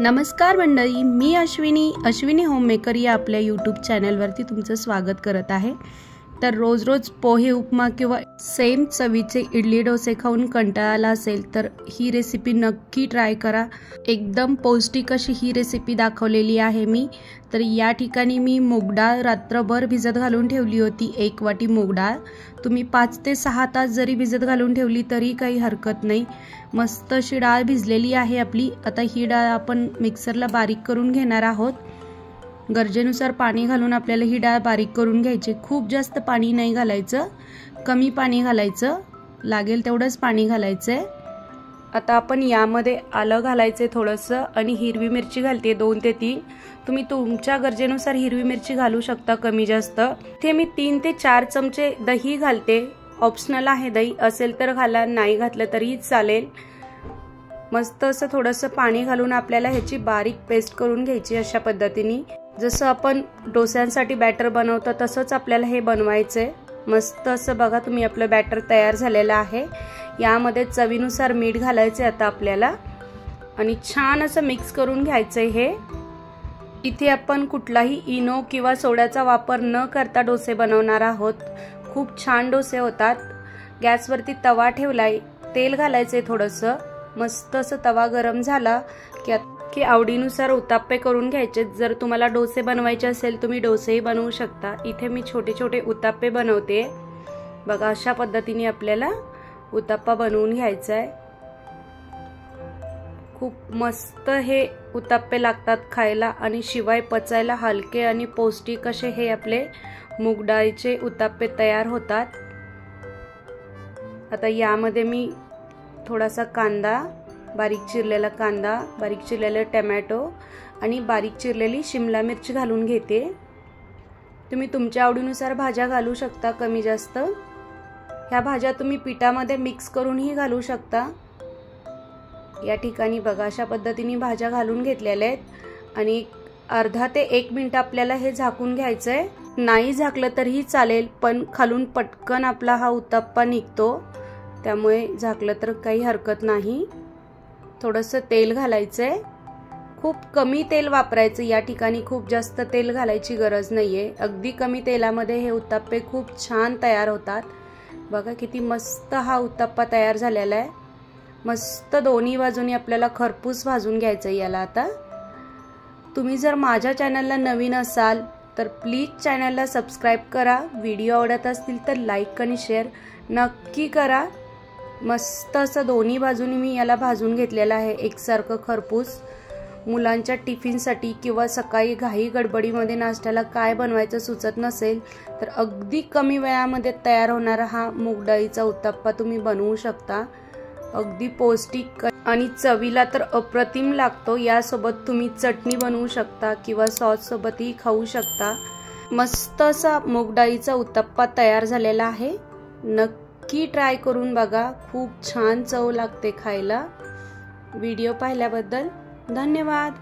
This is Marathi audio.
नमस्कार मंडळी मी अश्विनी अश्विनी होममेकर या आपल्या यूट्यूब चॅनलवरती तुमचं स्वागत करत आहे. तर रोज रोज पोहे उपमा किंवा सेम चवीचे इडली डोसे खाऊन कंटाळा आला असेल तर ही रेसिपी नक्की ट्राय करा. एकदम पौष्टिक अशी ही रेसिपी दाखवलेली आहे मी. तर या ठिकाणी मी मूगडाळ रात्रभर भिजत घालून ठेवली होती एक वाटी मूगडाळ तुम्ही पाच ते सहा तास जरी भिजत घालून ठेवली तरी काही हरकत नाही. मस्त अशी डाळ भिजलेली आहे आपली. आता ही डाळ आपण मिक्सरला बारीक करून घेणार आहोत. गरजेनुसार पाणी घालून आपल्याला ही डाळ बारीक करून घ्यायची. खूप जास्त पाणी नाही घालायचं. कमी पाणी घालायचं. लागेल तेवढंच पाणी घालायचं आहे आता आपण यामध्ये आलं घालायचं आहे थोडंसं आणि हिरवी मिरची घालते दोन ते तीन. तुम्ही तुमच्या गरजेनुसार हिरवी मिरची घालू शकता कमी जास्त. ते मी तीन ते चार चमचे दही घालते. ऑप्शनल आहे दही. असेल तर घाला. नाही घातलं तरी चालेल. मस्त असं थोडंसं पाणी घालून आपल्याला ह्याची बारीक पेस्ट करून घ्यायची अशा पद्धतीने. जसं आपण डोस्यांसाठी बॅटर बनवतो तसंच आपल्याला हे बनवायचं आहे मस्त असं बघा तुम्ही आपलं बॅटर तयार झालेलं आहे. यामध्ये चवीनुसार मीठ घालायचं आता आपल्याला. आणि छान असं मिक्स करून घ्यायचं आहे हे. इथे आपण कुठलाही इनो किंवा सोड्याचा वापर न करता डोसे बनवणार आहोत. खूप छान डोसे होतात. गॅसवरती तवा ठेवलाय. तेल घालायचंय थोडंसं. मस्त असं तवा गरम झाला की की आवडीनुसार उताप्पे करून घ्यायचे. जर तुम्हाला डोसे बनवायचे असेल तुम्ही डोसेही बनवू शकता. इथे मी छोटे छोटे उताप्पे बनवते. बघा अशा पद्धतीने आपल्याला उताप्पा बनवून घ्यायचा आहे खूप मस्त हे उत्ताप्पे लागतात खायला आणि शिवाय पचायला हलके आणि पौष्टिक असे हे आपले मूगडाळीचे उताप्पे तयार होतात. आता यामध्ये मी थोडासा कांदा बारीक चिरलेला कांदा बारीक चिरलेलं टमॅटो आणि बारीक चिरलेली शिमला मिरची घालून घेते. तुम्ही तुमच्या आवडीनुसार भाज्या घालू शकता कमी जास्त. ह्या भाज्या तुम्ही पिठामध्ये मिक्स करूनही घालू शकता. या ठिकाणी बघा अशा पद्धतीने भाज्या घालून घेतलेल्या आहेत. आणि अर्धा ते एक मिनिट आपल्याला हे झाकून घ्यायचं आहे नाही झाकलं तरीही चालेल पण खालून पटकन आपला हा उत्तप्पा निघतो. त्यामुळे झाकलं तर काही हरकत नाही. थोडंसं तेल घालायचं आहे खूप कमी तेल वापरायचं या ठिकाणी खूप जास्त तेल घालायची गरज नाही आहे अगदी कमी तेलामध्ये हे उत्ताप्पे खूप छान तयार होतात. बघा किती मस्त हा उत्ताप्पा तयार झालेला आहे. मस्त दोन्ही बाजूनी आपल्याला खरपूस भाजून घ्यायचं आहे याला आता. तुम्ही जर माझ्या चॅनलला नवीन असाल तर प्लीज चॅनलला सबस्क्राईब करा. व्हिडिओ आवडत असतील तर लाईक आणि शेअर नक्की करा. मस्त असं दोन्ही बाजूनी मी याला भाजून घेतलेलं आहे. एकसारखं खरपूस. मुलांच्या टिफिनसाठी किंवा सकाळी घाई गडबडीमध्ये नाश्त्याला काय बनवायचं सुचत नसेल तर अगदी कमी वेळामध्ये तयार होणारा हा मूगडाळीचा उत्तप्पा तुम्ही बनवू शकता. अगदी पौष्टिक आणि चवीला तर अप्रतिम लागतो. यासोबत तुम्ही चटणी बनवू शकता किंवा सॉससोबतही खाऊ शकता. मस्त असा मूगडाळीचा उत्तप्पा तयार झालेला आहे. नक्की नक्की ट्राय करून बघा. खूप छान चव लागते खायला. व्हिडिओ पाहिल्याबद्दल धन्यवाद.